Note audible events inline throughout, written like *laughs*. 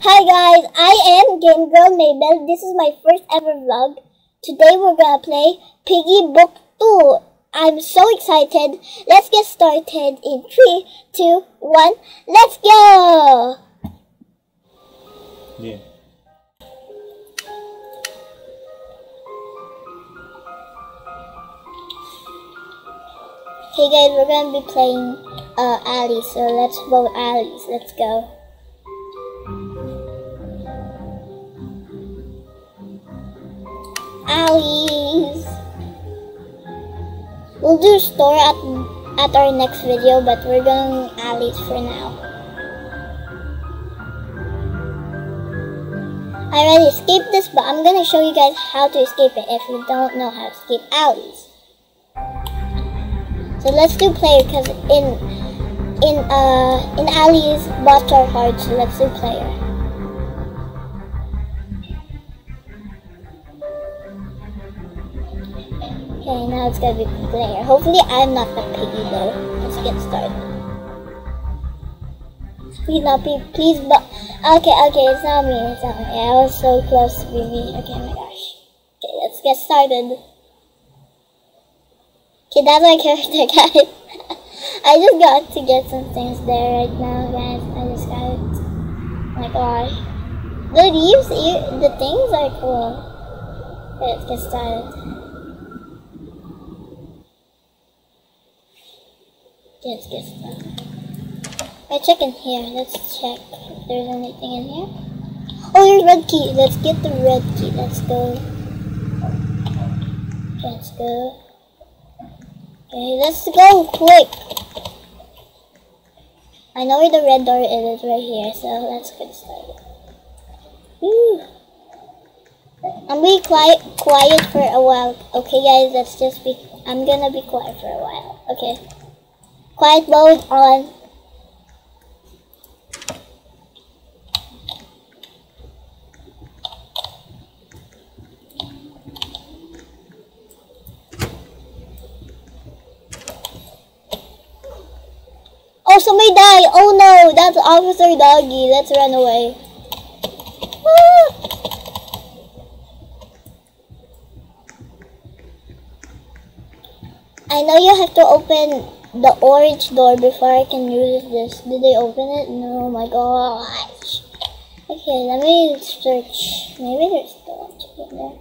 Hi guys, I am Game Girl Meibelle. This is my first ever vlog. Today we're gonna play Piggy Book 2. I'm so excited. Let's get started in 3, 2, 1, let's go! Yeah. Hey guys, we're gonna be playing uh, Alleys, so let's vote Alleys. Let's go. Alleys! We'll do store at, at our next video, but we're going Alleys for now. I already escaped this, but I'm gonna show you guys how to escape it if you don't know how to escape Alleys. So let's do player because in in uh in Alleys bots are hard, so let's do player. Okay, now it's gonna be player. Hopefully I'm not the piggy though. Let's get started. Please not be please but okay, okay, it's not me, it's not me. I was so close to be me. Okay, oh my gosh. Okay, let's get started. Okay, that's my character, *laughs* guys. I just got to get some things there right now, guys. I just got it. Oh my gosh. The leaves, the things are cool. Okay, let's get started. Get started. I check in here. Let's check if there's anything in here. Oh, there's red key. Let's get the red key. Let's go. Let's go. Okay, let's go quick. I know where the red door is right here, so let's get started. Woo. I'm be quiet, quiet for a while. Okay, guys, let's just be. I'm gonna be quiet for a while. Okay. Quiet mode on. Oh, somebody died. Oh no, that's Officer Doggy. Let's run away. I know you have to open the orange door before I can use this. Did they open it? No, oh my gosh. Okay, let me search. Maybe there's still a chicken there.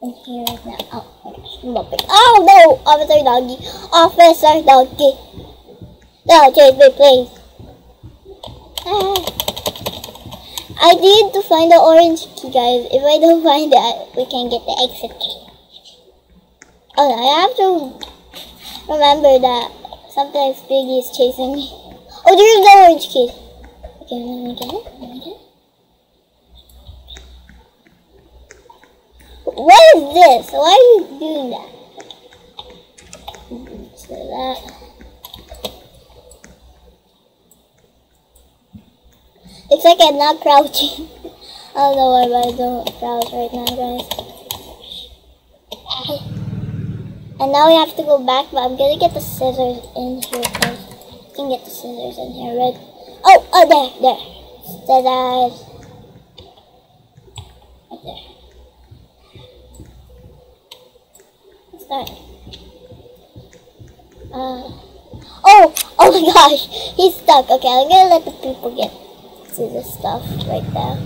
In here now. Oh my gosh, I'm bumping. Oh no! Officer Doggy. Officer Doggy. No, chase me, please. Ah. I need to find the orange key, guys. If I don't find that, we can get the exit key. Oh, I have to remember that sometimes Piggy is chasing me. Oh, there's the orange key. Okay, let me get it. Let me get it. What is this? Why are you doing that? So that. It's like I'm not crouching. *laughs* I don't know why, but I don't crouch right now, guys. And now we have to go back, but I'm gonna get the scissors in here first. I can get the scissors in here, right? Oh, oh, there, there. Scissors. Right there. Start. Uh, oh, oh my *laughs* gosh, he's stuck. Okay, I'm gonna let the people get to this stuff right there.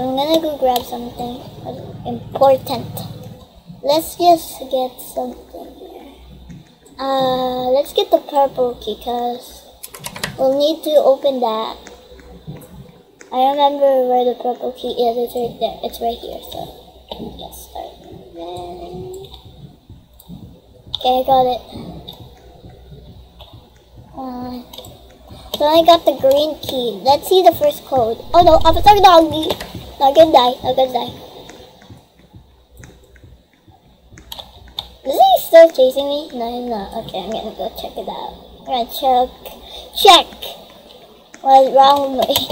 I'm gonna go grab something important. Let's just get something here. Uh, let's get the purple key because we'll need to open that. I remember where the purple key is. It's right there. It's right here. So let's start. Okay, I got it. Uh, so I got the green key. Let's see the first code. Oh no, I'm Officer Doggy. Not gonna die. Not gonna die. Is he still chasing me? No, he's not. Okay, I'm gonna go check it out. I'm gonna check. Check! What's wrong with me?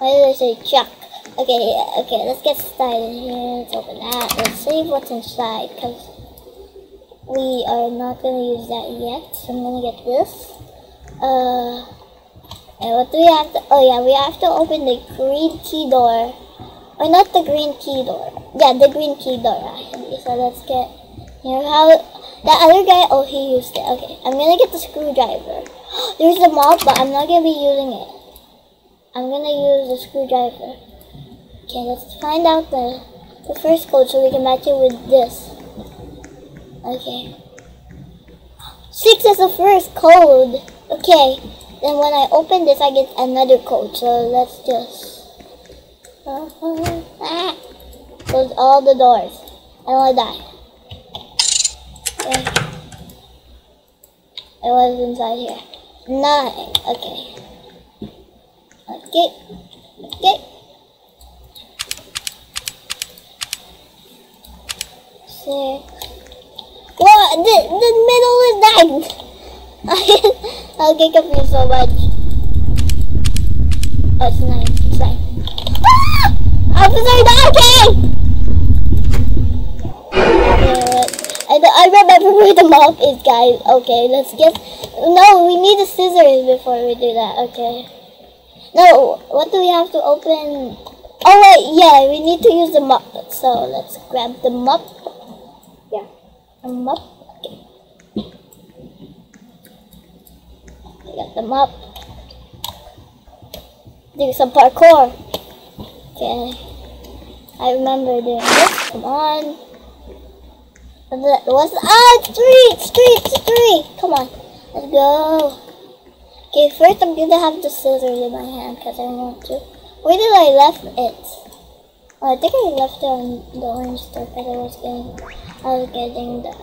Why did I say check? Okay, okay, let's get started here. Let's open that. Let's see what's inside, because we are not gonna use that yet. So I'm gonna get this. Uh, And what do we have to, oh yeah, we have to open the green key door. Or not the green key door. Yeah, the green key door actually. So let's get, here how, that other guy, oh he used it. Okay, I'm gonna get the screwdriver. *gasps* There's a mop, but I'm not gonna be using it. I'm gonna use the screwdriver. Okay, let's find out the, the first code so we can match it with this. Okay. Six is the first code. Okay. Then when I open this, I get another code. So let's just *laughs* close all the doors. I don't want to die. I was inside here. Nine. Okay. Okay. Okay. Six. What? The, the middle is nine. *laughs* I'll get confused so much. Oh, it's nine. It's nine. Ah! Officer Doggy! I, remember where the mop is, guys. Okay, let's get... No, we need the scissors before we do that. Okay. No, what do we have to open? Oh, wait, yeah, we need to use the mop. So, let's grab the mop. Yeah, a mop. Okay. I got the mop. Do some parkour. Okay. I remember doing this. Come on. What's ah street street street? Come on, let's go. Okay, first I'm gonna have the scissors in my hand because I want to. Where did I left it? Oh, I think I left it on the orange store because I was getting, I was getting the.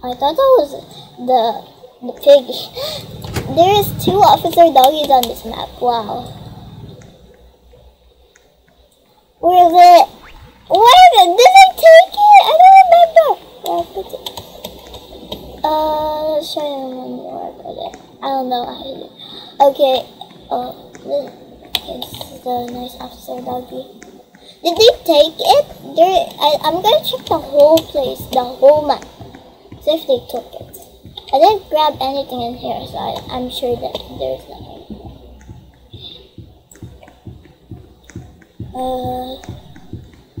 I thought that was the the piggy. *gasps* there is two officer doggies on this map. Wow. Where is it? Where is it? Did I take it? I don't remember. Where I put it? Uh, let's try to remember where I put it. I don't know how to do Okay. Oh, this, is the nice officer doggy. Did they take it? There, I, I'm gonna check the whole place, the whole map. See if they took it. I didn't grab anything in here, so I, I'm sure that there's nothing. Uh...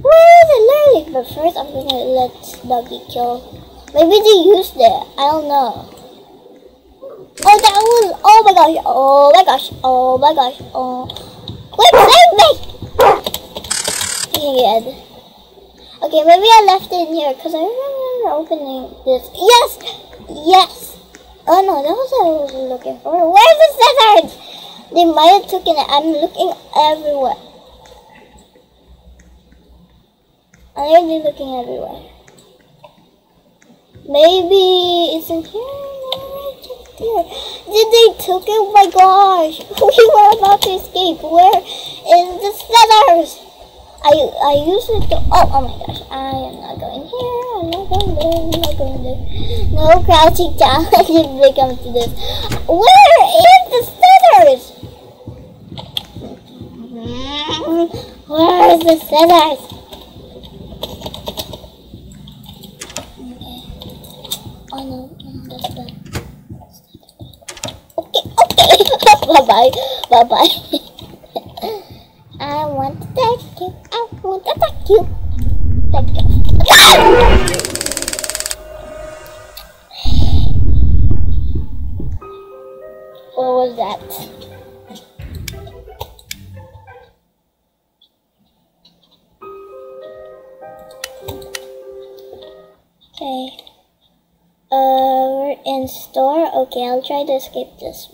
Where is it literally? But first I'm gonna let Doggy kill. Maybe they used it. I don't know. Oh, that was. Oh my gosh. Oh my gosh. Oh my gosh. Oh. Wait, me! Okay, Okay, maybe I left it in here because I remember opening this. Yes! Yes! Oh no, that was what I was looking for. Where's the scissors? They might have taken it. I'm looking everywhere. I'm really looking everywhere. Maybe it's in here. Did they took it? Oh my gosh. *laughs* We were about to escape. Where is the scissors? I I used it to oh oh my gosh. I am not going here. I'm not going there. I'm not going there. No crouching *laughs* down if they come to this. Where is the scissors? *laughs* Where is the scissors? Oh no, no that's bad. Okay, okay. Bye bye. Bye. *laughs* I want to thank you. I want to thank you. Thank you. *laughs* What was that? Okay. Uh, we're in store. Okay, I'll try to escape this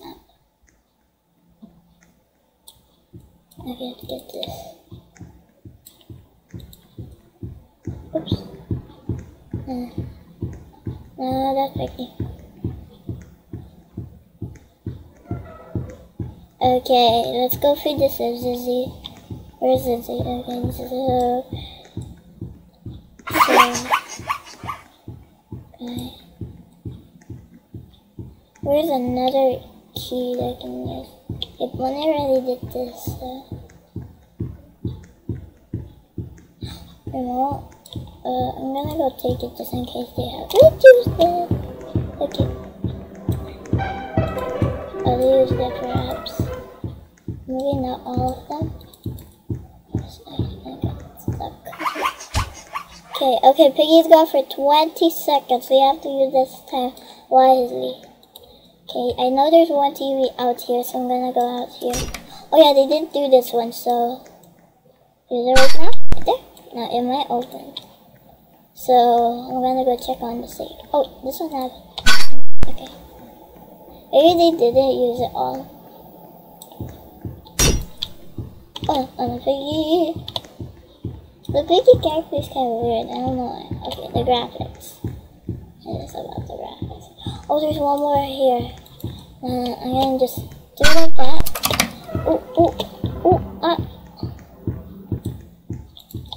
map. Okay, let's get this. Oops. Uh, no, that's okay. Okay, let's go feed this Zizzy. Where's Zizzy? Okay, this is. So. Where's another key that I can use? If I already did this, uh, know, uh, I'm gonna go take it just in case they have used it. Okay. I'll use that perhaps. Maybe not all of them. Okay, okay, Piggy's gone for 20 seconds. We have to use this time wisely. Okay, I know there's one TV out here, so I'm gonna go out here. Oh yeah, they didn't do this one, so... Is it right now? Right there? No, it might open. So, I'm gonna go check on the safe. Oh, this one has... Okay. Maybe they didn't use it all. Oh, on the piggy. The piggy character is kind of weird. I don't know why. Okay, the graphics. It is about the graphics. Oh, there's one more here. Uh, I'm gonna just do it like that. Oh, oh, oh, ah.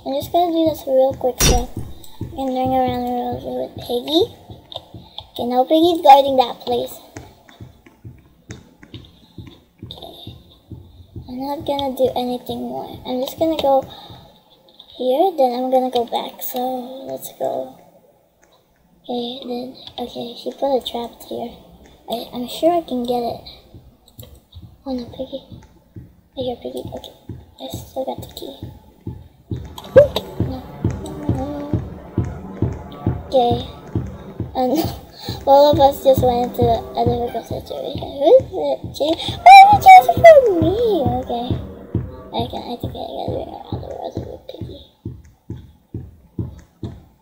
I'm just gonna do this real quick so I can ring around the roses with Piggy. Okay, now Piggy's guarding that place. Okay. I'm not gonna do anything more. I'm just gonna go here, then I'm gonna go back. So let's go. Okay, then okay, she put a trap here. I, I'm sure I can get it. Oh no, piggy. I hear piggy. Okay, I still got the key. Okay, and. *laughs* All of us just went into a difficult situation. Who's it? Why did you choose for me? Okay. I can I think I gotta ring around the world with Piggy.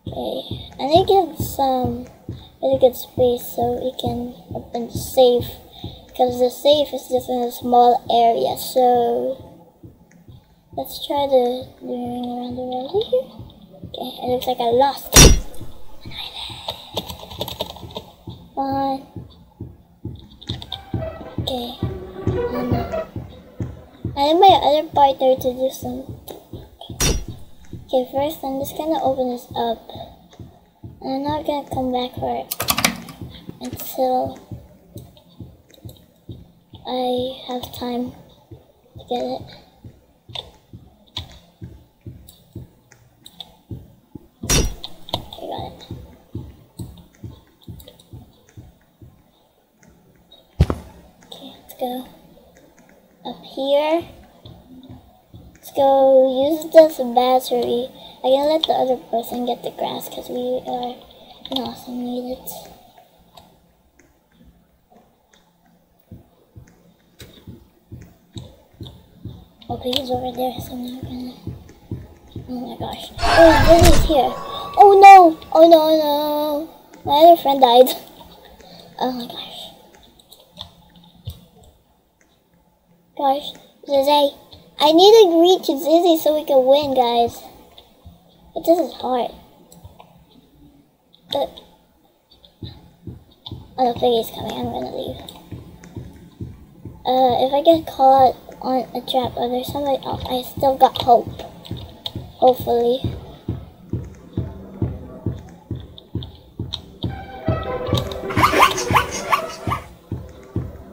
Okay. I need to get some um, really good space so we can open the safe. Because the safe is just in a small area, so let's try to ring around the world here. Okay, it looks like I lost. Bye. Okay. Um, I need my other partner to do some. Okay, first I'm just gonna open this up. I'm not gonna come back for it until I have time to get it. Okay, got it. go up here. Let's go use this battery. I can let the other person get the grass because we are also need it. Okay, oh, he's over there, so I'm gonna. Oh my gosh. Oh, Lily's here. Oh no! Oh no, no! My other friend died. *laughs* oh my gosh. Gosh, Zizzy, I need to reach Zizzy so we can win, guys. But this is hard. But, oh, the piggy's coming. I'm gonna leave. Uh, if I get caught on a trap or there's somebody else, I still got hope. Hopefully.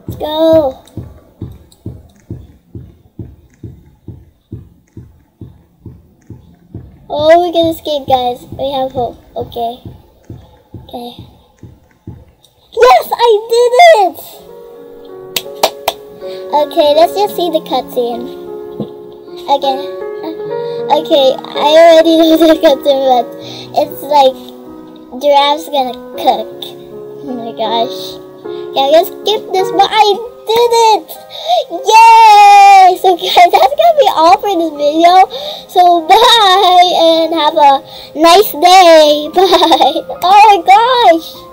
Let's go. We can escape, guys. We have hope. Okay. Okay. Yes, I did it! Okay, let's just see the cutscene. Okay. *laughs* Okay, I already *laughs* know the cutscene, but it's like giraffe's gonna cook. Oh my gosh. Yeah, let's skip this, but I did it! Yay! So guys, that's gonna be all for this video. So bye and have a nice day. *laughs* Bye. Oh my gosh!